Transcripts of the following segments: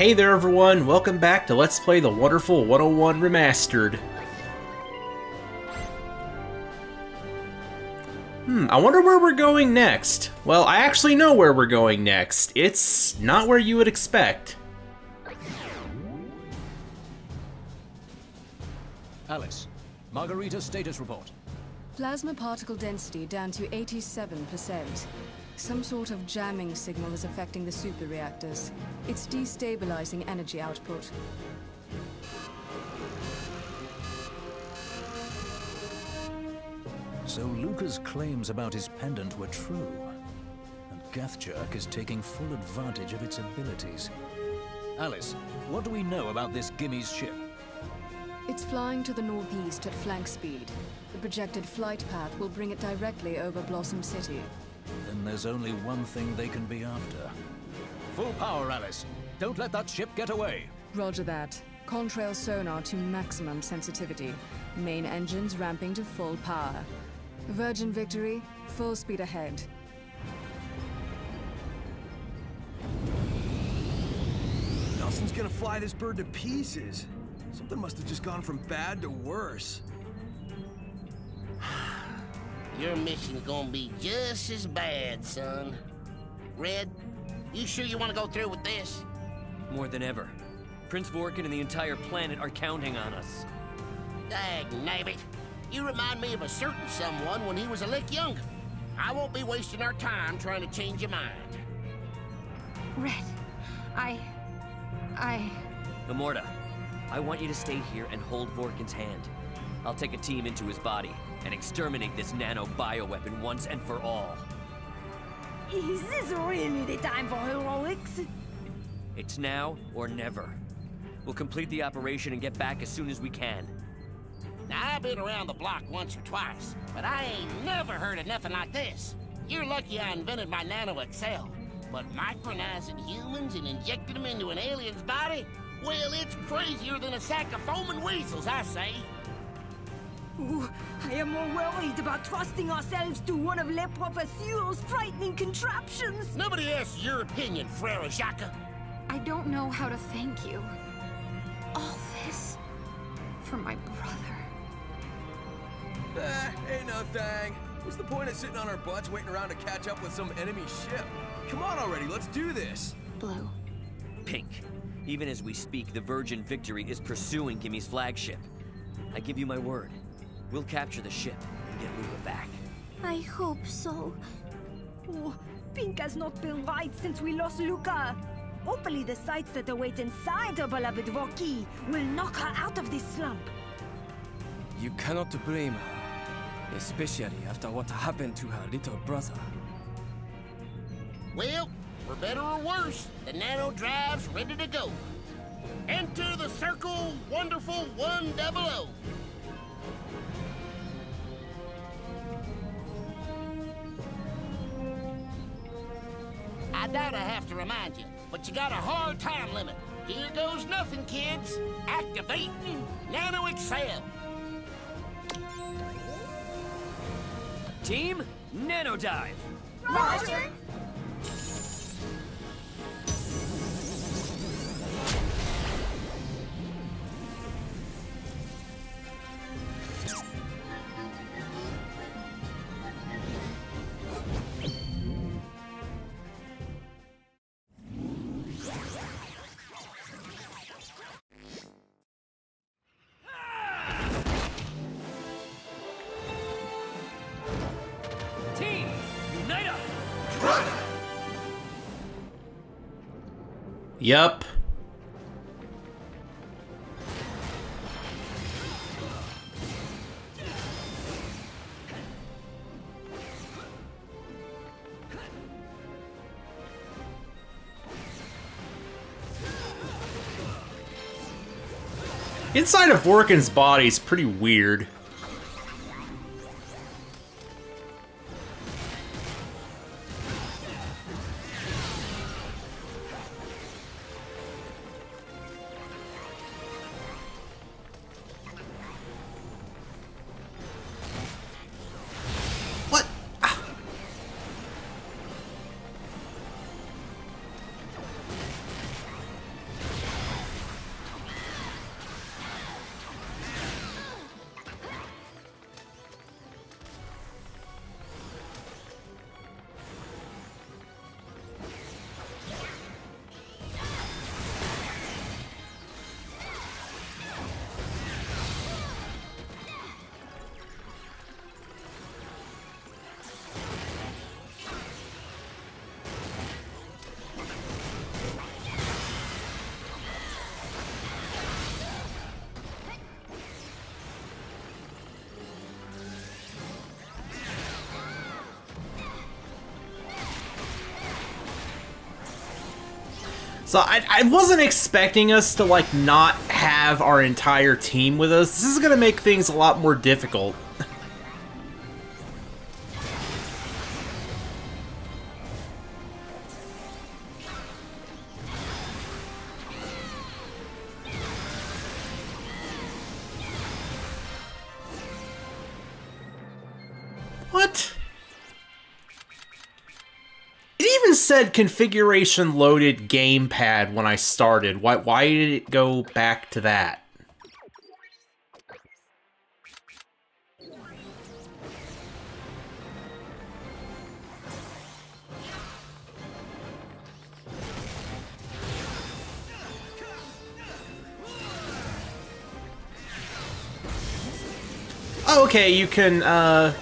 Hey there everyone, welcome back to Let's Play the Wonderful 101 Remastered. Hmm, I wonder where we're going next. Well, I actually know where we're going next. It's not where you would expect. Alice, Margarita's status report. Plasma particle density down to 87%. Some sort of jamming signal is affecting the super reactors. It's destabilizing energy output. So Luka's claims about his pendant were true. And Geathjerk is taking full advantage of its abilities. Alice, what do we know about this Gimme's ship? It's flying to the northeast at flank speed. The projected flight path will bring it directly over Blossom City. Then there's only one thing they can be after. Full power, Alice. Don't let that ship get away. Roger that. Contrail sonar to maximum sensitivity. Main engines ramping to full power. Virgin Victory, full speed ahead. Nelson's gonna fly this bird to pieces. Something must have just gone from bad to worse. Your mission's gonna be just as bad, son. Red, you sure you want to go through with this? More than ever. Prince Vorkken and the entire planet are counting on us. Dag nabbit. You remind me of a certain someone when he was a lick younger. I won't be wasting our time trying to change your mind. Red, I... I... Immorta, I want you to stay here and hold Vorkken's hand. I'll take a team into his body and exterminate this nano bioweapon once and for all. Is this really the time for heroics? It's now or never. We'll complete the operation and get back as soon as we can. Now, I've been around the block once or twice, but I ain't never heard of nothing like this. You're lucky I invented my Nano Excel. But micronizing humans and injecting them into an alien's body? Well, it's crazier than a sack of foaming weasels, I say. Ooh, I am more worried about trusting ourselves to one of Le Professeur's frightening contraptions. Nobody asks your opinion, Frere Jacques. I don't know how to thank you. All this for my brother. Eh, ain't no thing. What's the point of sitting on our butts waiting around to catch up with some enemy ship? Come on already, let's do this. Blue. Pink. Even as we speak, the Virgin Victory is pursuing Gimme's flagship. I give you my word. We'll capture the ship and get Luka back. I hope so. Oh, Pink has not been right since we lost Luka. Hopefully the sights that await inside her beloved Vorki will knock her out of this slump. You cannot blame her, especially after what happened to her little brother. Well, for better or worse, the nano drive's ready to go. Enter the circle, wonderful 100. Doubt I have to remind you, but you got a hard time limit. Here goes nothing, kids. Activating Nano Excel. Team, Nano Nanodive! Roger! Yup. Inside of Vorkken's body is pretty weird. So I, I wasn't expecting us to, like, not have our entire team with us. This is gonna make things a lot more difficult. Said configuration loaded gamepad when I started. Why why did it go back to that? Oh, okay, you can uh,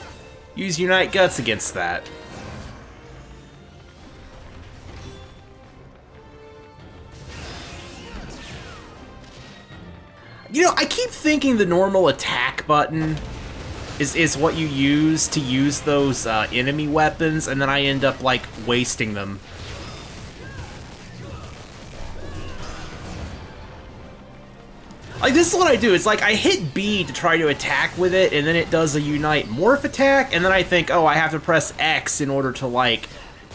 use Unite Guts against that. You know, I keep thinking the normal attack button is, is what you use to use those uh, enemy weapons, and then I end up, like, wasting them. Like, this is what I do. It's like, I hit B to try to attack with it, and then it does a Unite Morph attack, and then I think, oh, I have to press X in order to, like,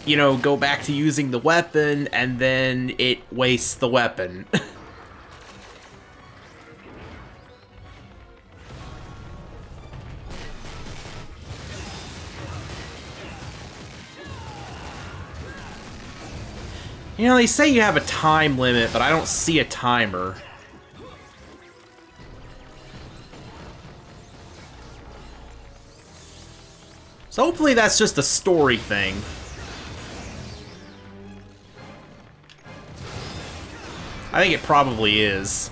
you know, go back to using the weapon, and then it wastes the weapon. You know, they say you have a time limit, but I don't see a timer. So hopefully that's just a story thing. I think it probably is.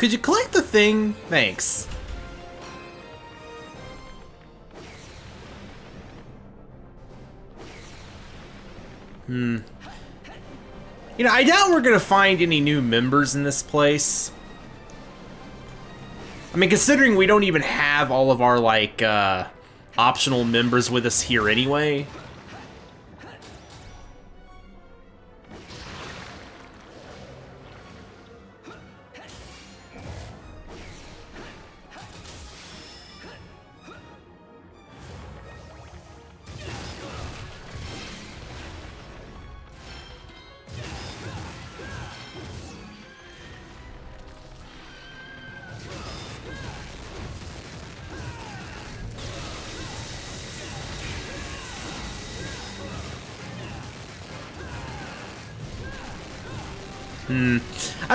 Could you collect the thing? Thanks. Hmm. You know, I doubt we're gonna find any new members in this place. I mean, considering we don't even have all of our, like, uh, optional members with us here anyway.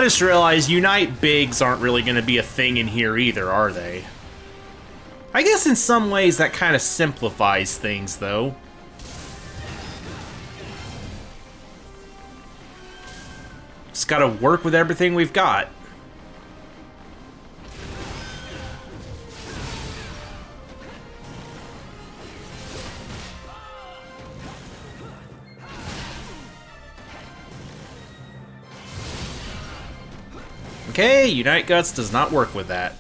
Just realized Unite Bigs aren't really going to be a thing in here either, are they? I guess in some ways that kind of simplifies things, though. Just gotta work with everything we've got. Unite Guts does not work with that.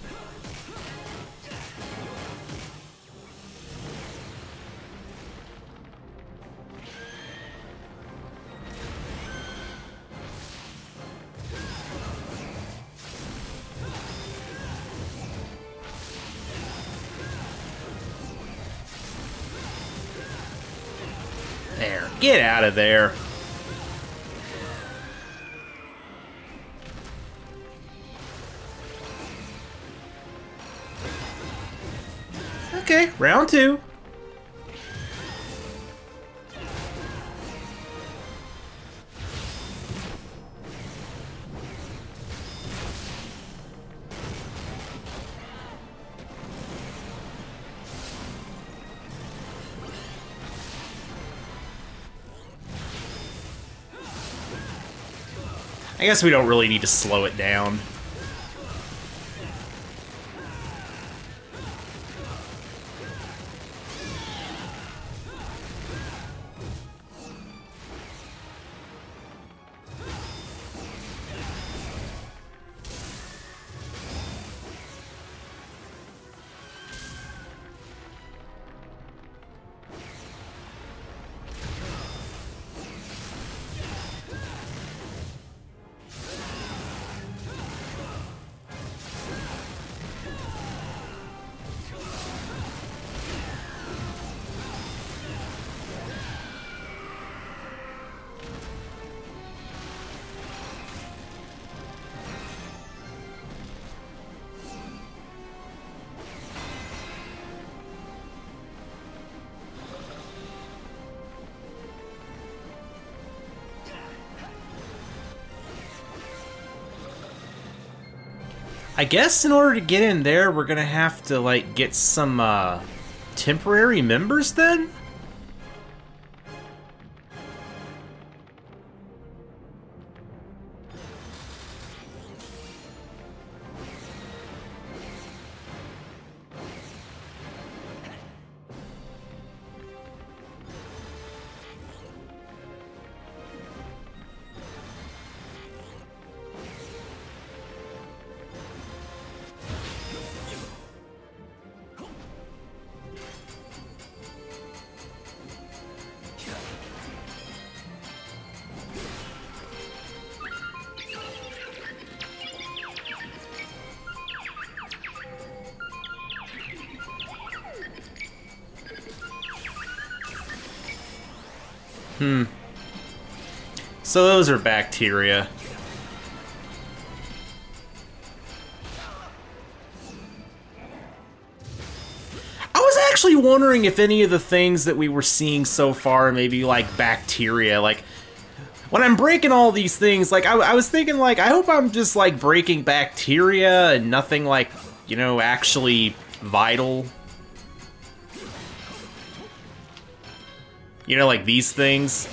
There, get out of there. Round two. I guess we don't really need to slow it down. I guess in order to get in there, we're gonna have to, like, get some, uh, temporary members then? Hmm. So those are bacteria. I was actually wondering if any of the things that we were seeing so far maybe like bacteria, like when I'm breaking all these things, like I, I was thinking like I hope I'm just like breaking bacteria and nothing like, you know, actually vital. You know, like these things.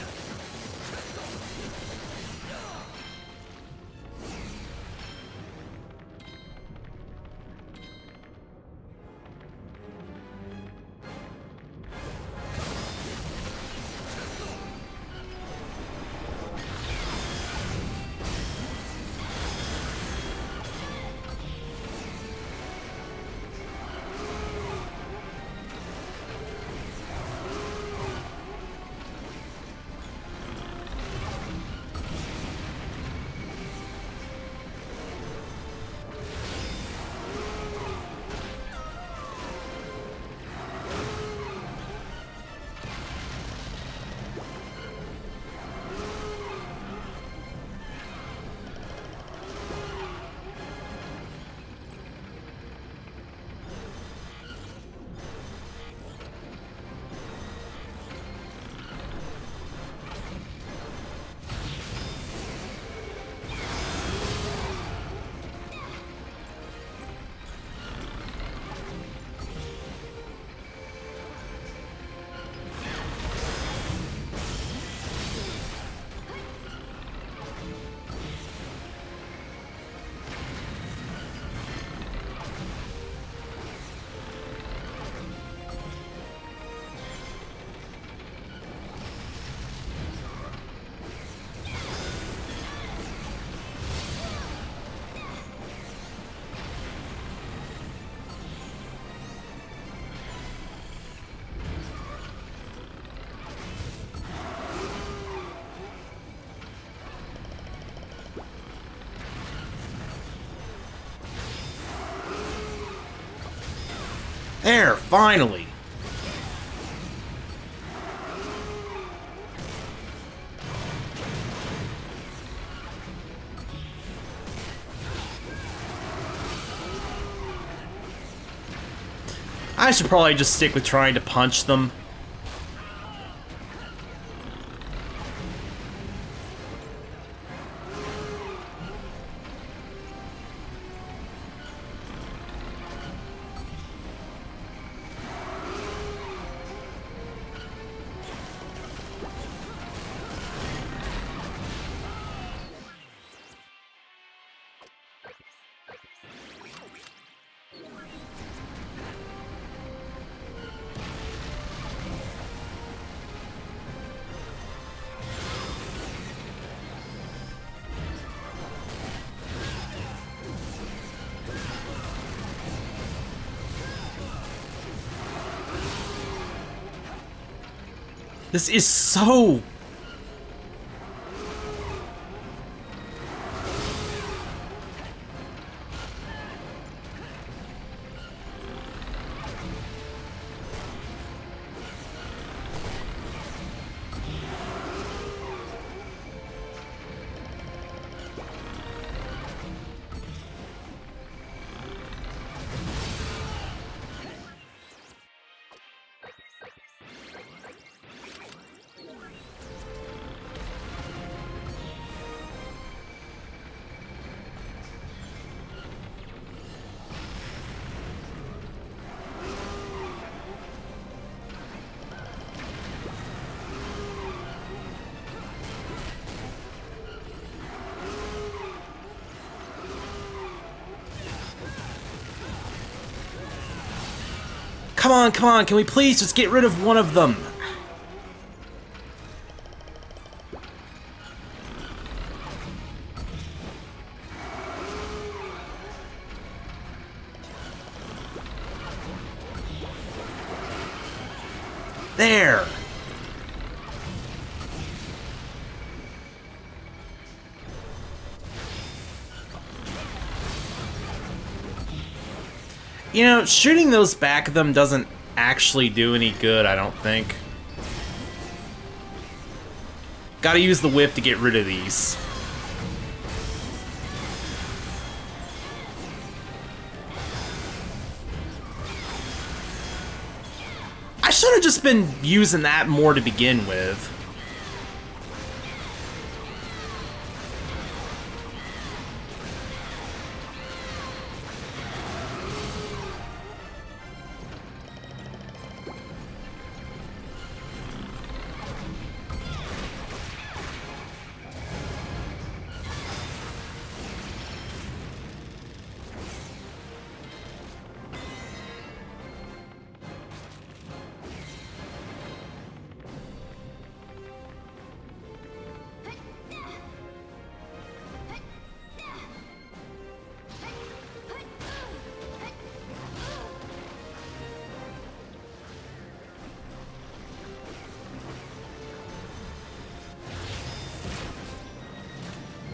Finally! I should probably just stick with trying to punch them. This is so... Come on, come on, can we please just get rid of one of them? You know, shooting those back of them doesn't actually do any good, I don't think. Gotta use the whip to get rid of these. I should have just been using that more to begin with.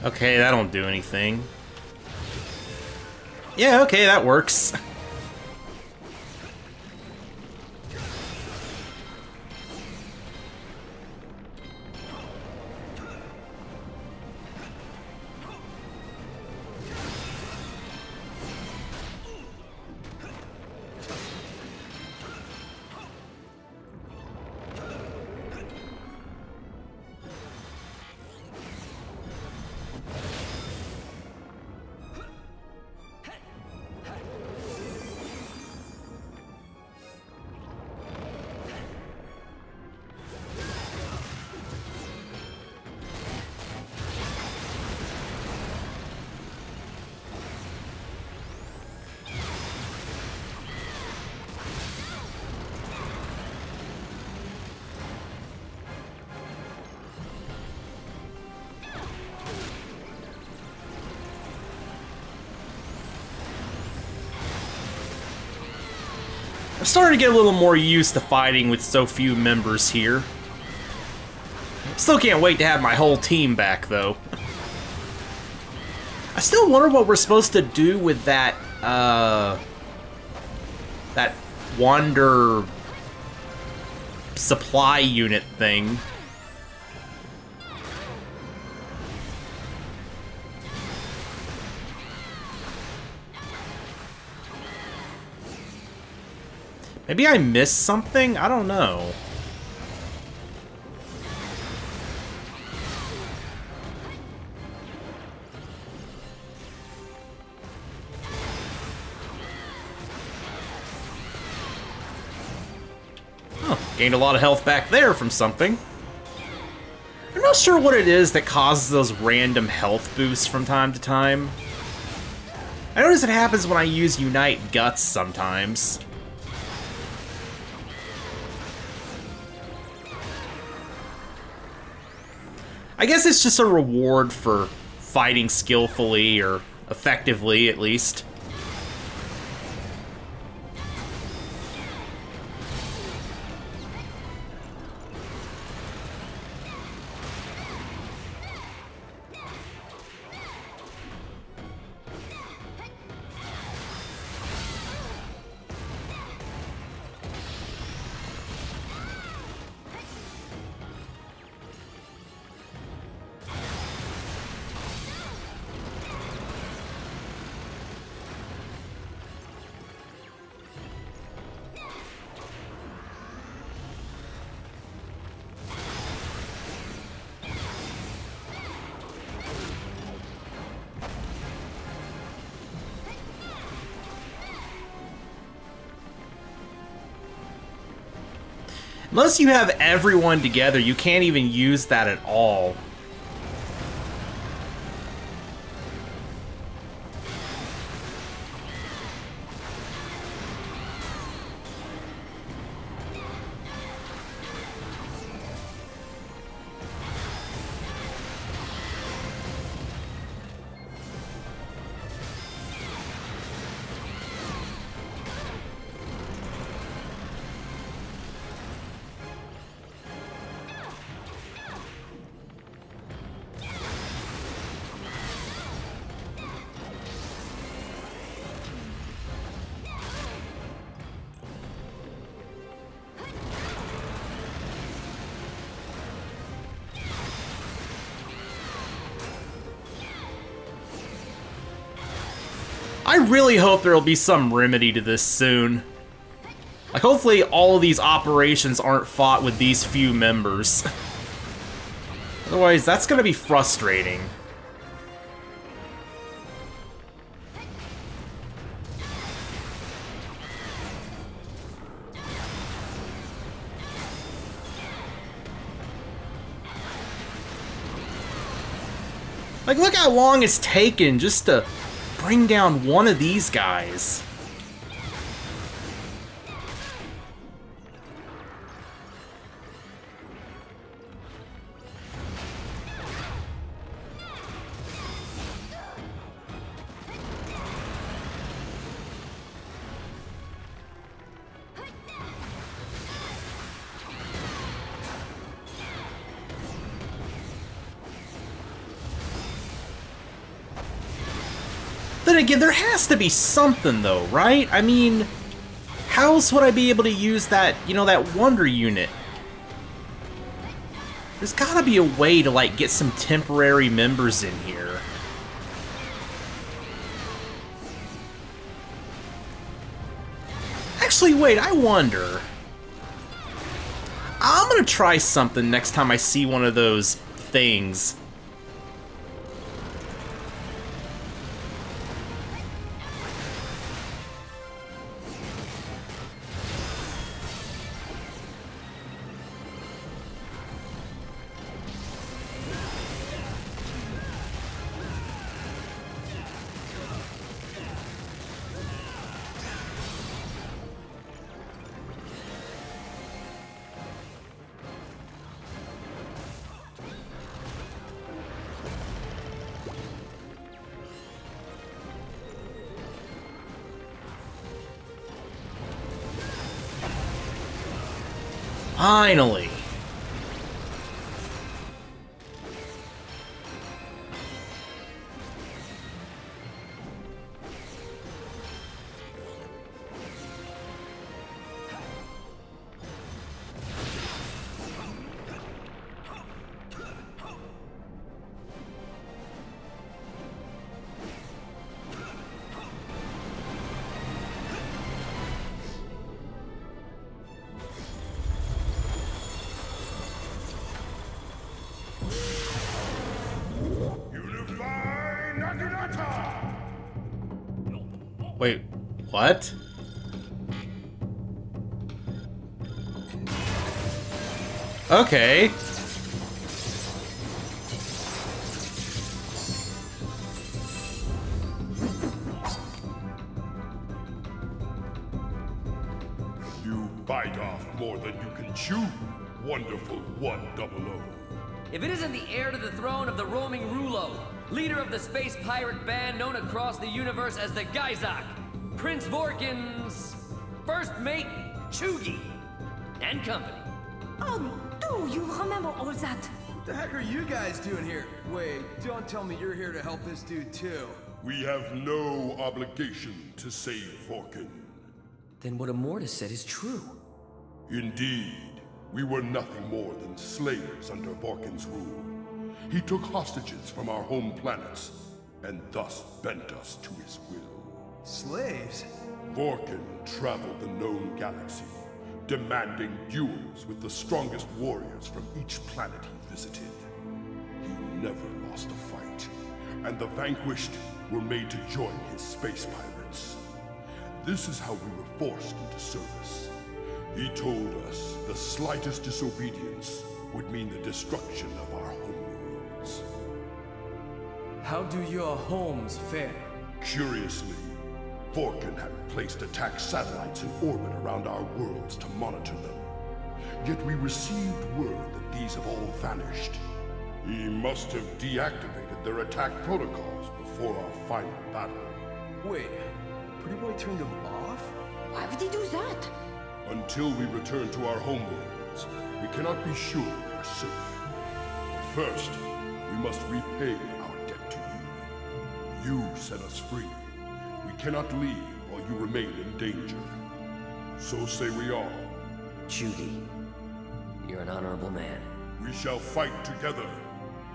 Okay, that don't do anything. Yeah, okay, that works. starting to get a little more used to fighting with so few members here. Still can't wait to have my whole team back, though. I still wonder what we're supposed to do with that, uh... That Wander... supply unit thing. Maybe I missed something? I don't know. Oh, gained a lot of health back there from something. I'm not sure what it is that causes those random health boosts from time to time. I notice it happens when I use Unite Guts sometimes. I guess it's just a reward for fighting skillfully, or effectively at least. Unless you have everyone together, you can't even use that at all. Really hope there'll be some remedy to this soon. Like, hopefully all of these operations aren't fought with these few members. Otherwise, that's gonna be frustrating. Like, look how long it's taken just to bring down one of these guys. Then again, there has to be something though, right? I mean, how else would I be able to use that, you know, that Wonder Unit? There's gotta be a way to, like, get some temporary members in here. Actually, wait, I wonder. I'm gonna try something next time I see one of those things. Finally. Wait, what? Okay. You bite off more than you can chew. Wonderful one double O. If it isn't the heir to the throne of the roaming Rulo, leader of the space pirate band known across the universe as the Guyzoch, Prince Vorkken's first mate, Chewgi, and company. Oh, do you remember all that? What the heck are you guys doing here? Wait, don't tell me you're here to help this dude too. We have no obligation to save Vorkken. Then what Immorta said is true. Indeed, we were nothing more than slaves under Vorkken's rule. He took hostages from our home planets, and thus bent us to his will. Slaves? Vorkken traveled the known galaxy, demanding duels with the strongest warriors from each planet he visited. He never lost a fight, and the vanquished were made to join his space pirates. This is how we were forced into service. He told us the slightest disobedience would mean the destruction of our homeworlds. How do your homes fare? Curiously, Vorkken had placed attack satellites in orbit around our worlds to monitor them. Yet we received word that these have all vanished. He must have deactivated their attack protocols before our final battle. Wait, Pretty Boy turned them off? Why would he do that? Until we return to our homeworlds, we cannot be sure we are safe. But first, we must repay our debt to you. You set us free. We cannot leave while you remain in danger. So say we all. Chewgi, you're an honorable man. We shall fight together.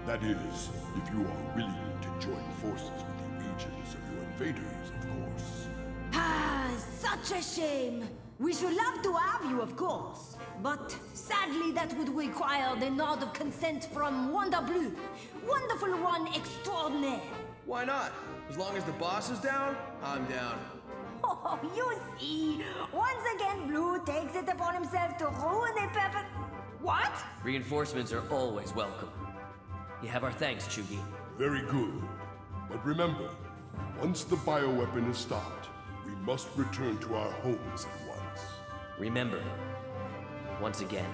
That is, if you are willing to join forces with the agents of your invaders, of course. Ah, such a shame. We should love to have you, of course. But sadly, that would require the nod of consent from Wonder Blue. Wonderful one extraordinaire. Why not? As long as the boss is down, I'm down. Oh, you see, once again, Blue takes it upon himself to ruin a perfect. What? Reinforcements are always welcome. You have our thanks, Chewgi. Very good. But remember, once the bioweapon is stopped, we must return to our homes at once. Remember, once again,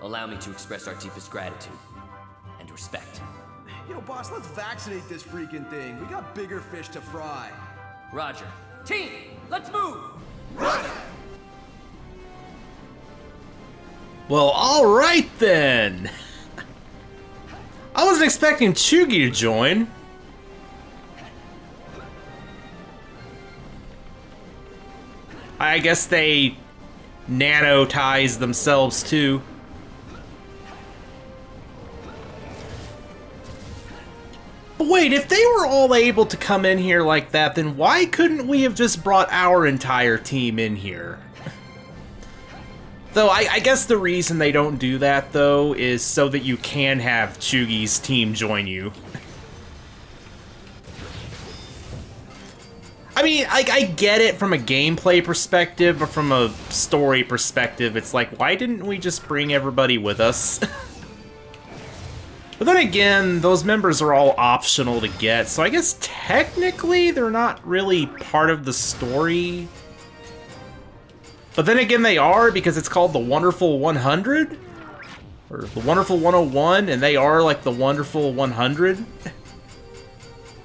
allow me to express our deepest gratitude and respect. Yo, boss, let's vaccinate this freaking thing. We got bigger fish to fry. Roger. Team, let's move! Well, alright then! I wasn't expecting Chewgi to join. I guess they nanotize themselves too. But wait, if they were all able to come in here like that, then why couldn't we have just brought our entire team in here? Though I, I guess the reason they don't do that though is so that you can have Chewgi's team join you. I mean, like I get it from a gameplay perspective, but from a story perspective, it's like, why didn't we just bring everybody with us? but then again, those members are all optional to get, so I guess technically they're not really part of the story. But then again, they are because it's called the Wonderful 100? Or the Wonderful 101, and they are like the Wonderful 100?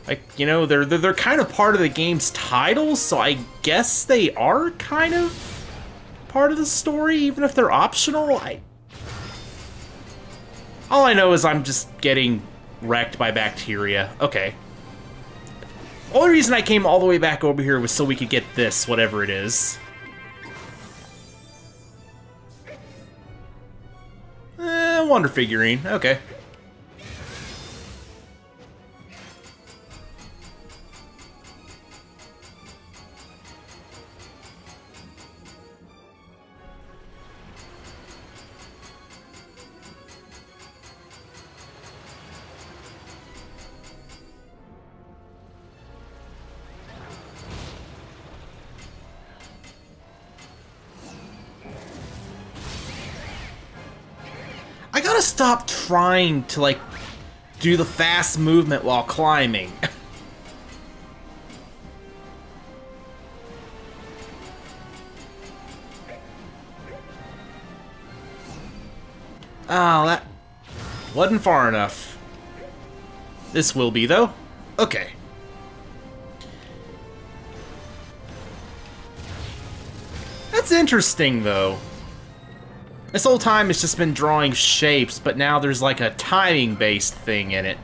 Like, you know, they're, they're, they're kind of part of the game's title, so I guess they are kind of part of the story, even if they're optional. I... All I know is I'm just getting wrecked by bacteria. Okay. Only reason I came all the way back over here was so we could get this, whatever it is. Eh, wonder figurine. Okay. I gotta stop trying to, like, do the fast movement while climbing. Oh, that wasn't far enough. This will be, though. Okay. That's interesting, though. This whole time it's just been drawing shapes, but now there's like a timing-based thing in it.